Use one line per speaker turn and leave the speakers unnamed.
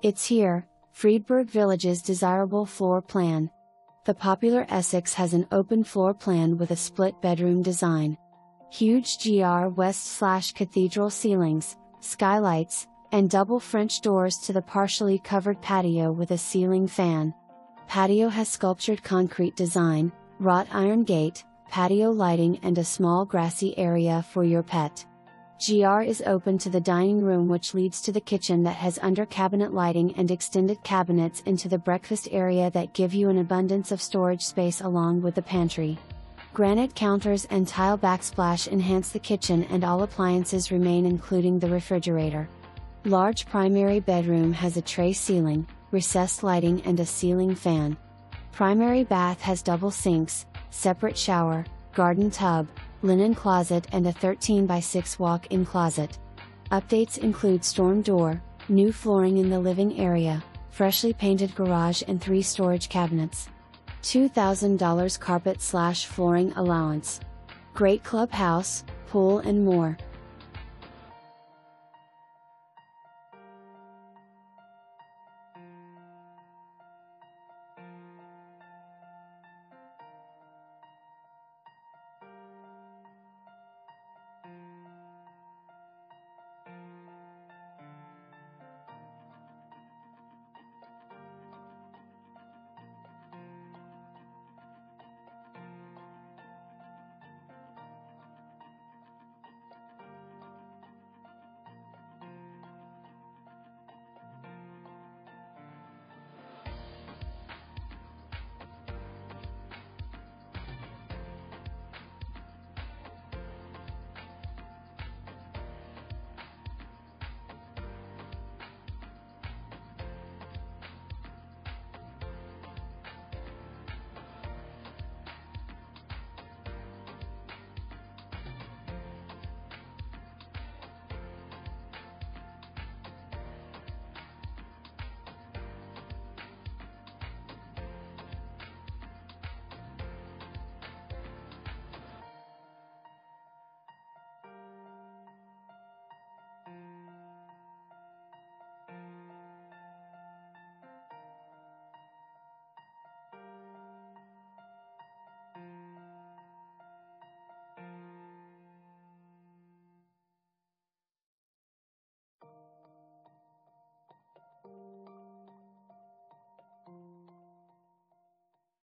It's here, Friedberg Village's desirable floor plan. The popular Essex has an open floor plan with a split bedroom design. Huge GR West slash cathedral ceilings, skylights, and double French doors to the partially covered patio with a ceiling fan. Patio has sculptured concrete design, wrought iron gate, patio lighting, and a small grassy area for your pet. GR is open to the dining room, which leads to the kitchen that has under cabinet lighting and extended cabinets into the breakfast area that give you an abundance of storage space along with the pantry. Granite counters and tile backsplash enhance the kitchen, and all appliances remain, including the refrigerator. Large primary bedroom has a tray ceiling, recessed lighting, and a ceiling fan. Primary bath has double sinks, separate shower, garden tub, linen closet and a 13 by 6 walk-in closet. Updates include storm door, new flooring in the living area, freshly painted garage and 3 storage cabinets. $2,000 carpet slash flooring allowance. Great clubhouse, pool and more.